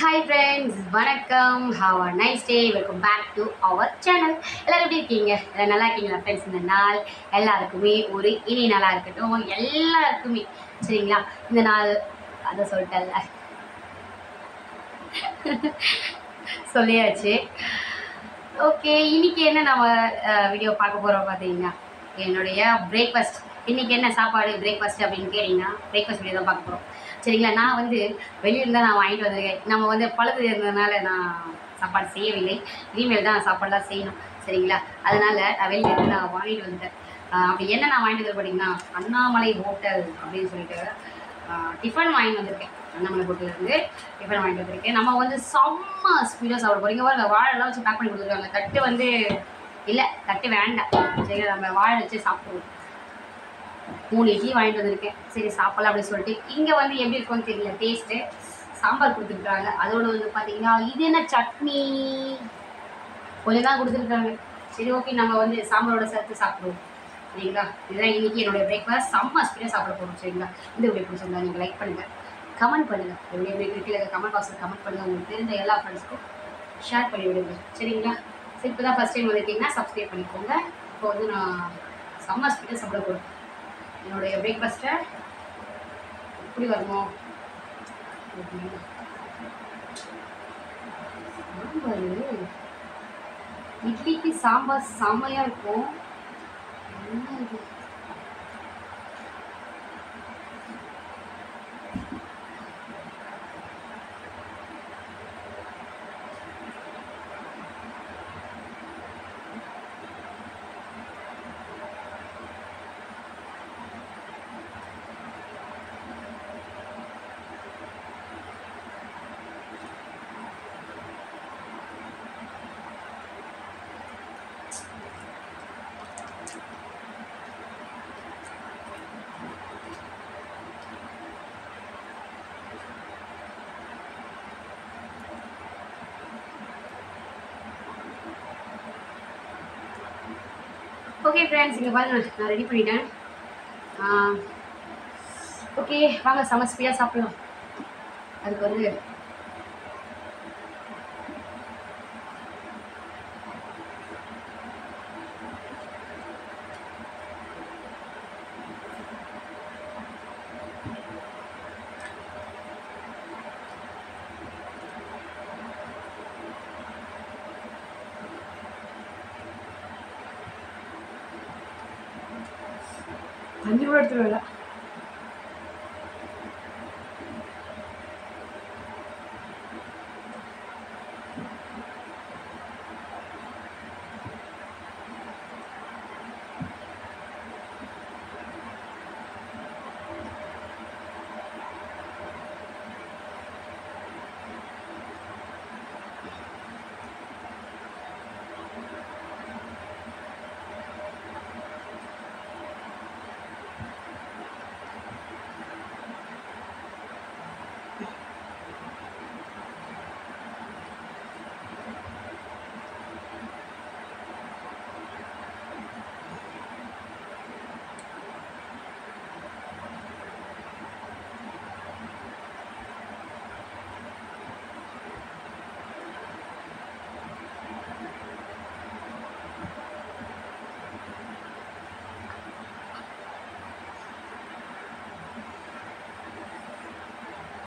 Hi friends வணக்கம். Have a nice day welcome back to our channel எல்லோரும் எப்படி இருக்கீங்க? எல்லாம் நல்லா இருக்கீங்களா ஃப்ரெண்ட்ஸ் இந்த நாள்? எல்லாருக்குமே ஒரு இனி நாளாக இருக்கட்டும். எல்லாருக்குமே. சரிங்களா? இந்த நாள் அதை சொல்லிட்டல்ல சொல்லியாச்சு. ஓகே இன்னைக்கு என்ன நம்ம வீடியோ பார்க்க போகிறோம் பார்த்தீங்கன்னா என்னுடைய பிரேக்ஃபாஸ்ட் இன்னைக்கு என்ன சாப்பாடு பிரேக்ஃபாஸ்ட் அப்படின்னு கேட்டிங்கன்னா பிரேக்ஃபாஸ்ட் வீடியோ தான் பார்க்க போகிறோம் சரிங்களா? நான் வந்து வெளியில் தான் நான் வாங்கிட்டு வந்திருக்கேன். நம்ம வந்து பழுது இருந்ததுனால நான் சாப்பாடு செய்யவில்லை. இனிமேல் தான் சாப்பாடுலாம் செய்யணும். சரிங்களா? அதனால் நான் வெளியிலேருந்து நான் வாங்கிட்டு வந்துட்டேன். அப்படி என்ன நான் வாங்கிட்டு வந்து பார்த்தீங்கன்னா அண்ணாமலை ஹோட்டல் அப்படின்னு சொல்லிட்டு டிஃபன் வாங்கிட்டு வந்திருக்கேன். அண்ணாமலை ஹோட்டலேருந்து டிஃபன் வாங்கிட்டு வந்திருக்கேன். நம்ம வந்து செம்ம ஸ்பீடாக சாப்பிட போகிறீங்க பாருங்க வாழைலாம் வச்சு பேக் பண்ணி கொடுத்துருக்காங்க. தட்டு வந்து இல்லை தட்டு வேண்டாம். சரி நம்ம வாழை வச்சு சாப்பிடுவோம். மூணு இட்லி வாங்கிட்டு வந்திருக்கேன். சரி சாப்பிடலாம் அப்படின்னு சொல்லிட்டு இங்கே வந்து எப்படி இருக்கும்னு தெரியல டேஸ்ட்டு சாம்பார் கொடுத்துருக்குறாங்க. அதோட வந்து பார்த்தீங்கன்னா இது என்ன சட்னி? கொஞ்சம் தான் கொடுத்துருக்காங்க சரி ஓகே நம்ம வந்து சாம்பாரோட சேர்த்து சாப்பிடுவோம். சரிங்களா? இதுதான் இன்றைக்கி என்னுடைய பிரேக்ஃபாஸ்ட் செம்ம ஸ்பீடாக சாப்பிட போகிறோம் சரிங்களா? இந்த வீடியோ பிடிச்சிருந்தா நீங்கள் லைக் பண்ணுங்கள் கமெண்ட் பண்ணுங்கள் எப்படி எப்படி கீழே கமெண்ட் பாக்ஸில் கமெண்ட் பண்ணுங்கள் உங்களுக்கு தெரிஞ்ச எல்லா ஃப்ரெண்ட்ஸ்க்கும் ஷேர் பண்ணி விடுங்க. சரிங்களா? சரி இப்போ தான் ஃபஸ்ட் டைம் வந்திருக்கீங்கன்னா சப்ஸ்கிரைப் பண்ணிக்கோங்க. இப்போ வந்து நான் செம்ம ஸ்பீடாக சாப்பிட போகிறேன் என்னுடைய பிரேக்ஃபாஸ்ட்டை எப்படி வருமோ? சாம்பார். இட்லிக்கு சாம்பார் செம்மையாக இருக்கும். என்ன இது? ஓகே ஃப்ரெண்ட்ஸ் இங்கே பாருங்க நான் ரெடி பண்ணிட்டேன். ஓகே வாங்க செம ஸ்பீடாக சாப்பிடலாம். அதுக்கு வந்து అన్ని పెడుతున్నాడు?